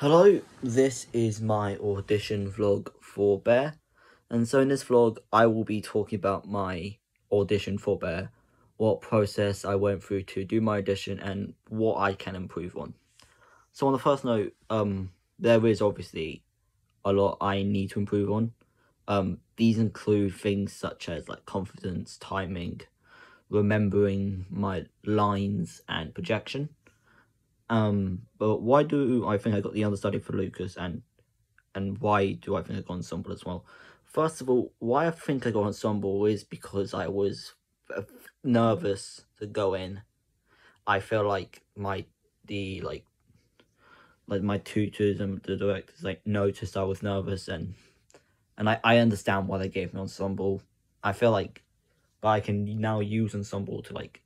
Hello, this is my audition vlog for Bare. And so in this vlog, I will be talking about my audition for Bare, what process I went through to do my audition, and what I can improve on. So on the first note, um, there is obviously a lot I need to improve on. Um, these include things such as like confidence, timing, remembering my lines, and projection. Um, but why do I think I got the understudy for Lucas and and why do I think I got ensemble as well? First of all, why I think I got ensemble is because I was nervous to go in. I feel like my the like like my tutors and the directors like noticed I was nervous and and I, I understand why they gave me ensemble. I feel like but I can now use ensemble to like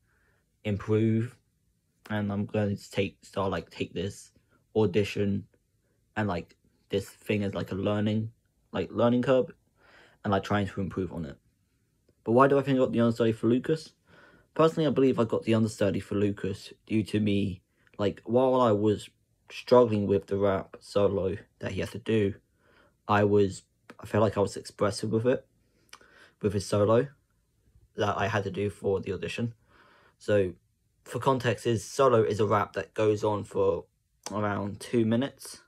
improve and I'm going to take start like take this audition and like this thing as like a learning like learning curve and like trying to improve on it. But why do I think I got the understudy for Lucas? Personally, I believe I got the understudy for Lucas due to me like while I was struggling with the rap solo that he had to do, I was I felt like I was expressive with it with his solo that I had to do for the audition. So for context is solo is a rap that goes on for around two minutes.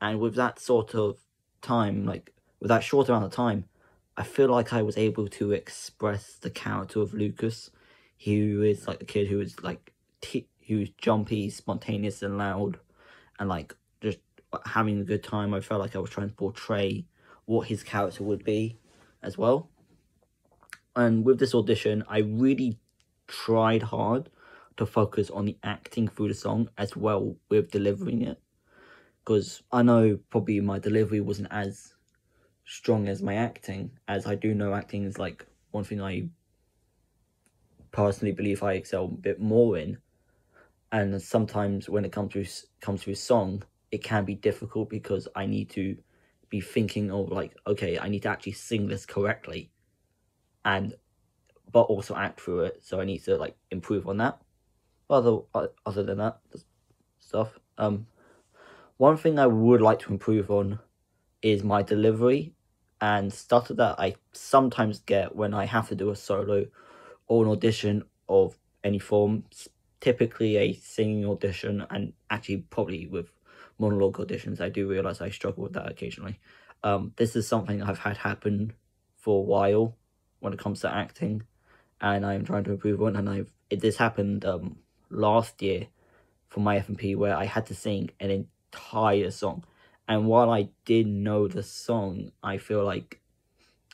And with that sort of time like with that short amount of time i feel like i was able to express the character of lucas. Who is like the kid who is like t- who's jumpy spontaneous and loud and like just having a good time. I felt like i was trying to portray what his character would be as well. And with this audition i really tried hard to focus on the acting through the song as well with delivering it. Because I know probably my delivery wasn't as strong as my acting, as I do know acting is like one thing I personally believe I excel a bit more in. And sometimes when it comes to comes to a song, it can be difficult because I need to be thinking of like, okay, I need to actually sing this correctly, and but also act through it. So I need to like improve on that other other than that stuff. Um one thing i would like to improve on is my delivery and stuff that i sometimes get when i have to do a solo or an audition of any form typically a singing audition and actually probably with monologue auditions i do realize i struggle with that occasionally. Um this is something i've had happen for a while when it comes to acting and i'm trying to improve on and i've it, this happened um last year for my FNP where I had to sing an entire song. And while I did know the song, I feel like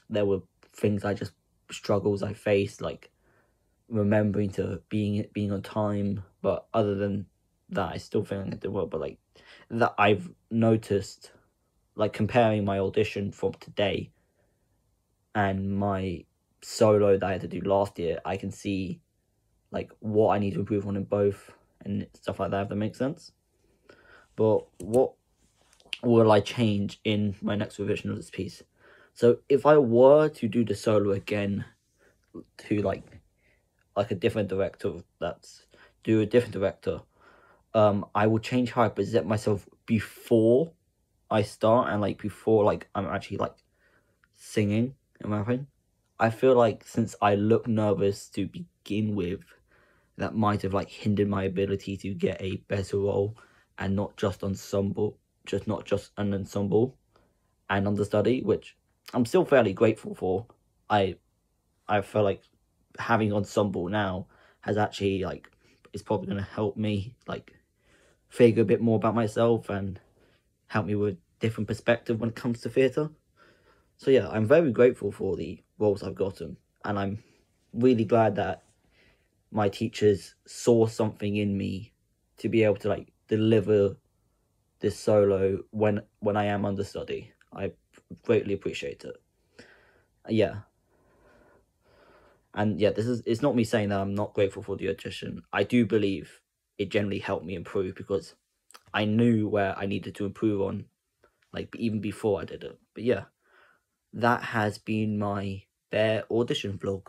there were things I just struggles I faced, like remembering to being being on time. But other than that, I still think I did well. But like that, I've noticed, like comparing my audition from today and my solo that I had to do last year, I can see like what I need to improve on in both and stuff like that, if that makes sense. But what will I change in my next revision of this piece? So if I were to do the solo again to like like a different director that's do a different director, um, I will change how I present myself before I start and like before like I'm actually like singing and rapping. I feel like since I look nervous to begin with, that might have like hindered my ability to get a better role and not just ensemble, just not just an ensemble and understudy, which I'm still fairly grateful for. I I feel like having ensemble now has actually like is probably going to help me like figure a bit more about myself and help me with different perspective when it comes to theatre. So yeah, I'm very grateful for the roles I've gotten, and I'm really glad that my teachers saw something in me to be able to like deliver this solo when when I am understudy. I greatly appreciate it. Uh, yeah. And yeah, this is it's not me saying that I'm not grateful for the audition. I do believe it generally helped me improve because I knew where I needed to improve on, like even before I did it. But yeah, that has been my Bare audition vlog.